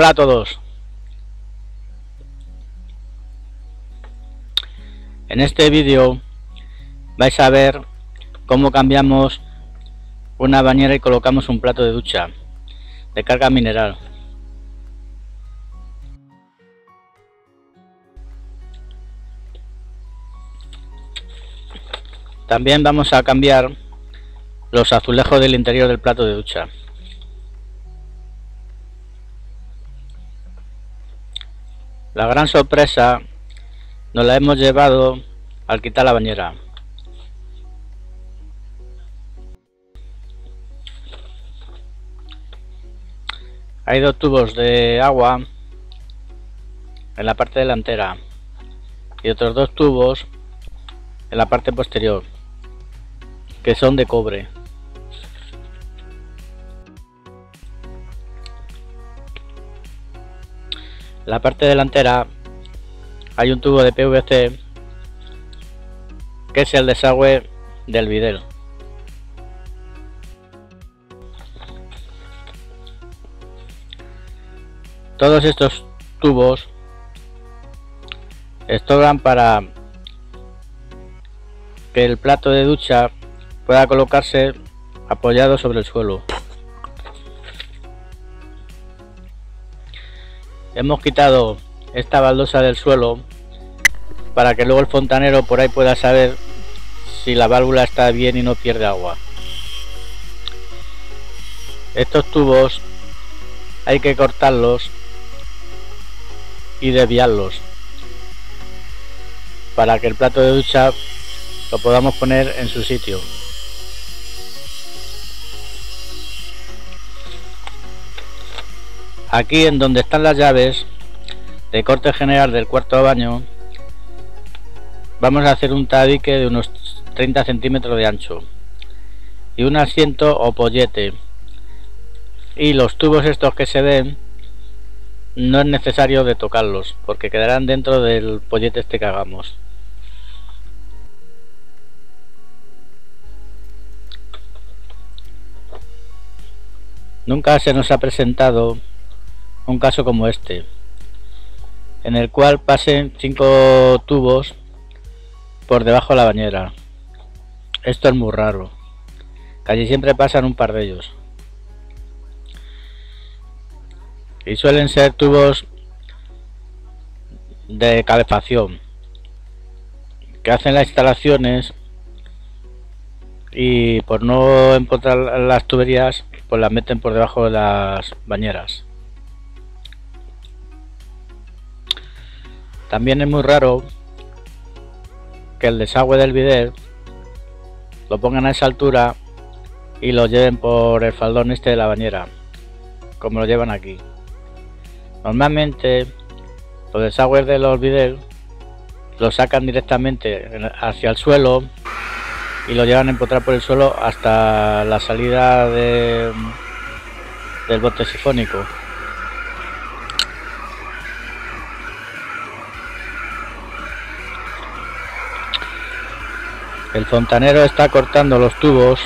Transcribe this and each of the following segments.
Hola a todos. En este vídeo vais a ver cómo cambiamos una bañera y colocamos un plato de ducha de carga mineral. También vamos a cambiar los azulejos del interior del plato de ducha. La gran sorpresa nos la hemos llevado al quitar la bañera. Hay dos tubos de agua en la parte delantera y otros dos tubos en la parte posterior que son de cobre. La parte delantera hay un tubo de PVC que es el desagüe del videl. Todos estos tubos estorban para que el plato de ducha pueda colocarse apoyado sobre el suelo. Hemos quitado esta baldosa del suelo para que luego el fontanero por ahí pueda saber si la válvula está bien y no pierde agua. Estos tubos hay que cortarlos y desviarlos para que el plato de ducha lo podamos poner en su sitio. Aquí en donde están las llaves de corte general del cuarto baño vamos a hacer un tabique de unos 30 centímetros de ancho y un asiento o pollete. Y los tubos estos que se ven no es necesario de tocarlos porque quedarán dentro del pollete este que hagamos. Nunca se nos ha presentado un caso como este, en el cual pasen cinco tubos por debajo de la bañera. Esto es muy raro. Casi siempre pasan un par de ellos. Y suelen ser tubos de calefacción que hacen las instalaciones y por no encontrar las tuberías pues las meten por debajo de las bañeras. También es muy raro que el desagüe del bidet lo pongan a esa altura y lo lleven por el faldón este de la bañera, como lo llevan aquí. Normalmente los desagües de los bidets lo sacan directamente hacia el suelo y lo llevan a empotrar por el suelo hasta la salida del bote sifónico. El fontanero está cortando los tubos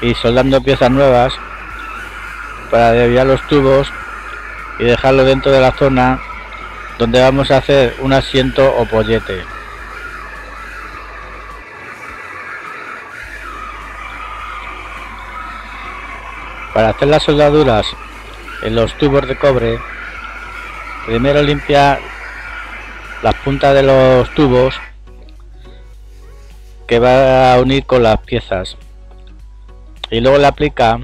y soldando piezas nuevas para desviar los tubos y dejarlo dentro de la zona donde vamos a hacer un asiento o pollete. Para hacer las soldaduras en los tubos de cobre, primero limpia las puntas de los tubos que va a unir con las piezas. Y luego le aplica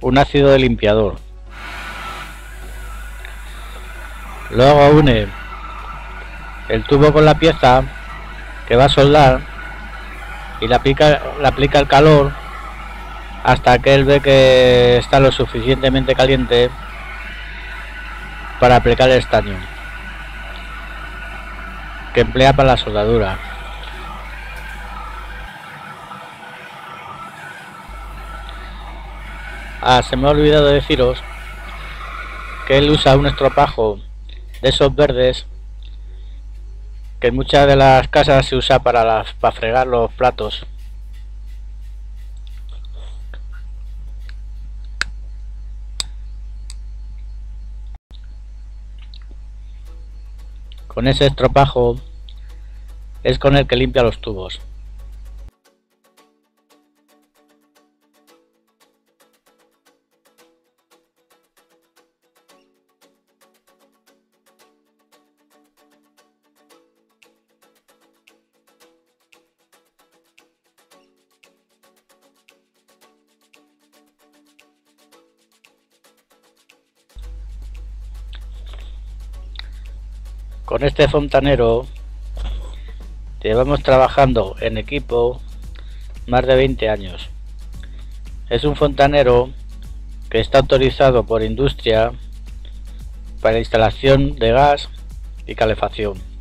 un ácido de limpiador. Luego une el tubo con la pieza que va a soldar y le aplica, aplica el calor hasta que él ve que está lo suficientemente caliente para aplicar el estaño que emplea para la soldadura Ah, se me ha olvidado deciros que él usa un estropajo de esos verdes que en muchas de las casas se usa para, para fregar los platos. Con ese estropajo es con el que limpia los tubos. Con este fontanero llevamos trabajando en equipo más de 20 años. Es un fontanero que está autorizado por industria para instalación de gas y calefacción.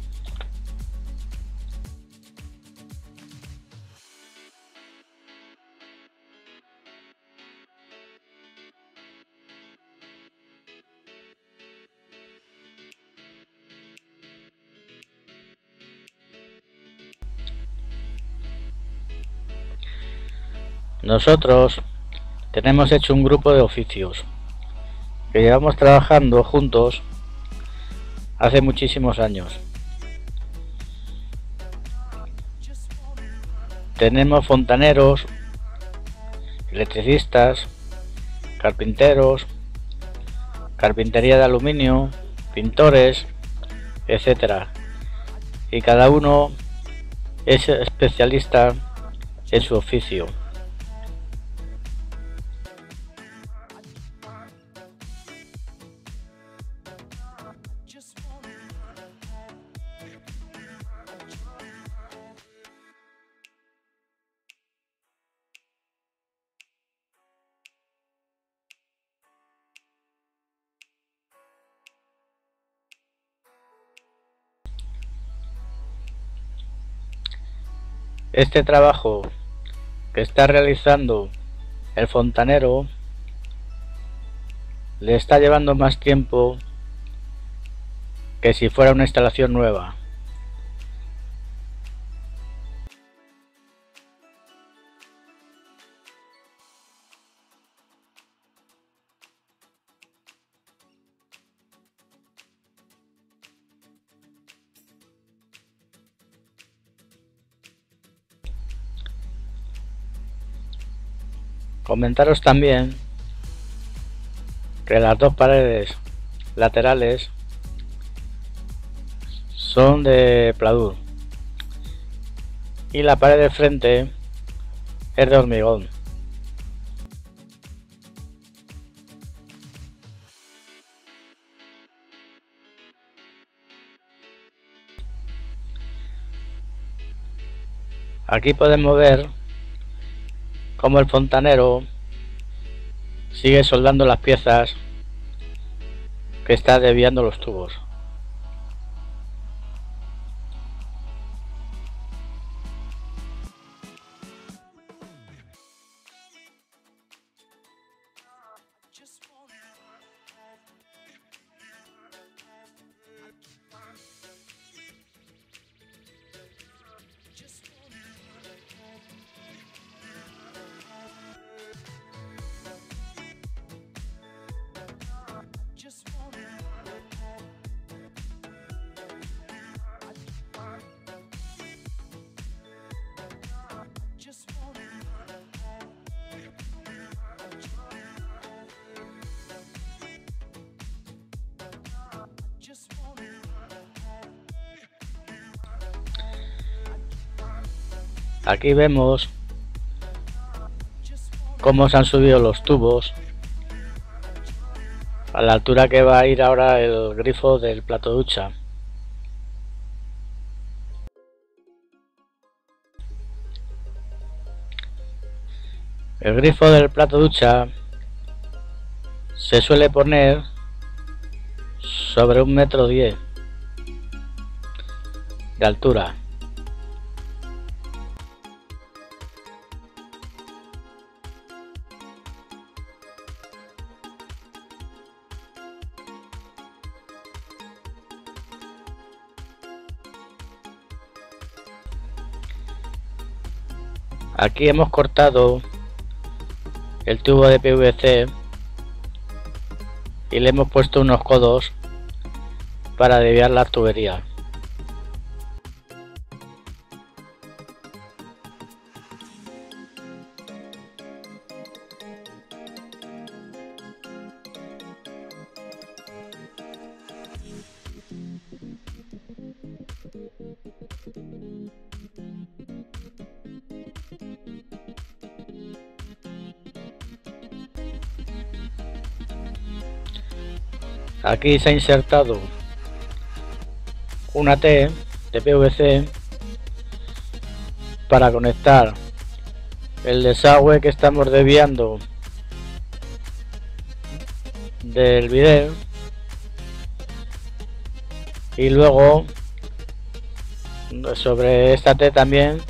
Nosotros tenemos hecho un grupo de oficios que llevamos trabajando juntos hace muchísimos años. Tenemos fontaneros, electricistas, carpinteros, carpintería de aluminio, pintores, etcétera. Y cada uno es especialista en su oficio. Este trabajo que está realizando el fontanero le está llevando más tiempo que si fuera una instalación nueva. Comentaros también que las dos paredes laterales son de pladur y la pared de frente es de hormigón. Aquí podemos ver como el fontanero sigue soldando las piezas que está desviando los tubos. Aquí vemos cómo se han subido los tubos a la altura que va a ir ahora el grifo del plato ducha. El grifo del plato ducha se suele poner sobre un metro diez de altura. Aquí hemos cortado el tubo de PVC y le hemos puesto unos codos para desviar la tubería. Aquí se ha insertado una T de PVC para conectar el desagüe que estamos desviando del video y luego sobre esta T también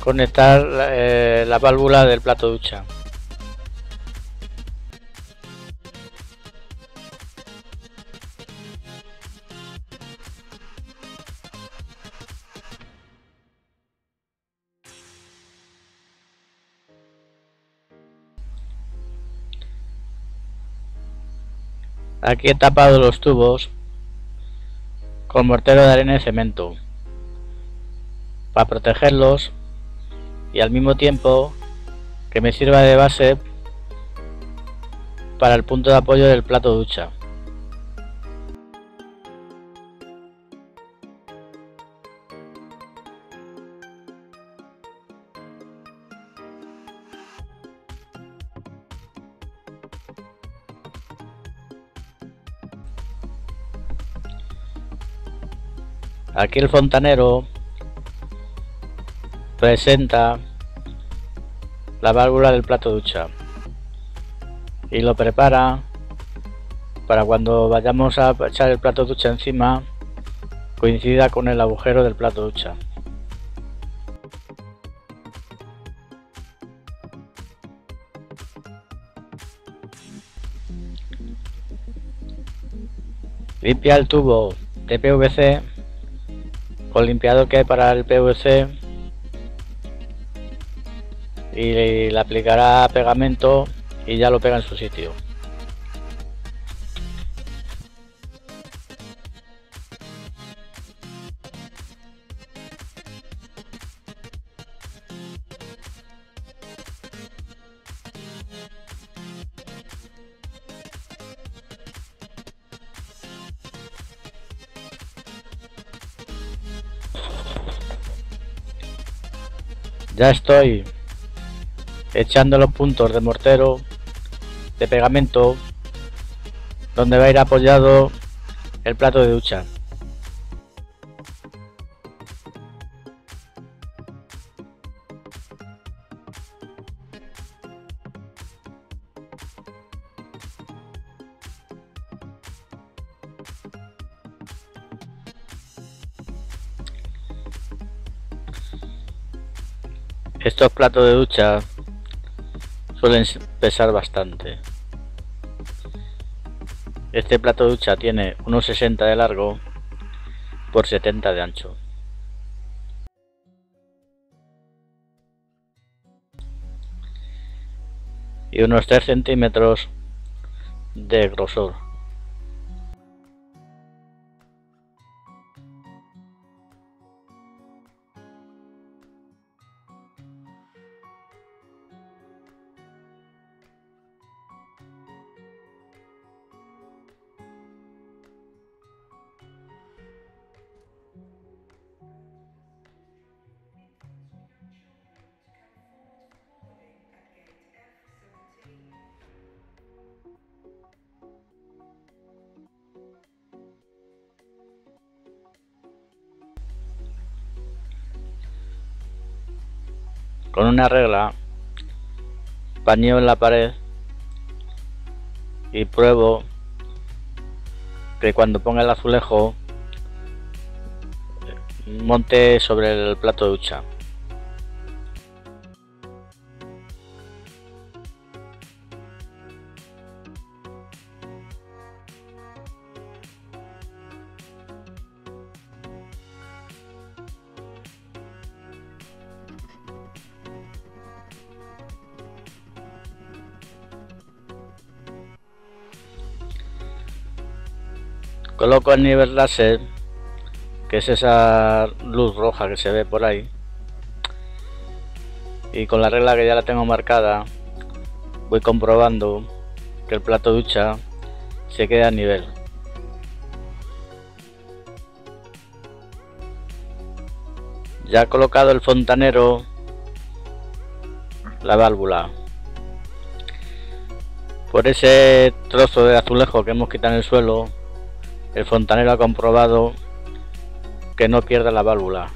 conectar eh, la válvula del plato ducha Aquí he tapado los tubos con mortero de arena y cemento para protegerlos y al mismo tiempo que me sirva de base para el punto de apoyo del plato ducha. Aquí el fontanero presenta la válvula del plato ducha y lo prepara para cuando vayamos a echar el plato ducha encima coincida con el agujero del plato ducha. Limpia el tubo de PVC con limpiador que hay para el PVC y le aplicará pegamento y ya lo pega en su sitio. Ya estoy echando los puntos de mortero de pegamento donde va a ir apoyado el plato de ducha. Platos de ducha suelen pesar bastante. Este plato de ducha tiene unos 60 de largo por 70 de ancho. Y unos 3 centímetros de grosor. Con una regla baño en la pared y pruebo que cuando ponga el azulejo monte sobre el plato de ducha Coloco el nivel láser, que es esa luz roja que se ve por ahí. Y con la regla que ya la tengo marcada, voy comprobando que el plato ducha se queda a nivel. Ya colocado el fontanero la válvula. Por ese trozo de azulejo que hemos quitado en el suelo, el fontanero ha comprobado que no pierda la válvula.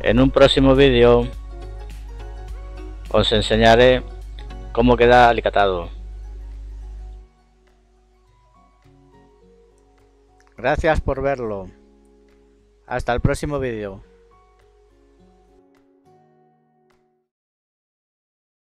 En un próximo vídeo os enseñaré cómo queda alicatado. Gracias por verlo. Hasta el próximo vídeo.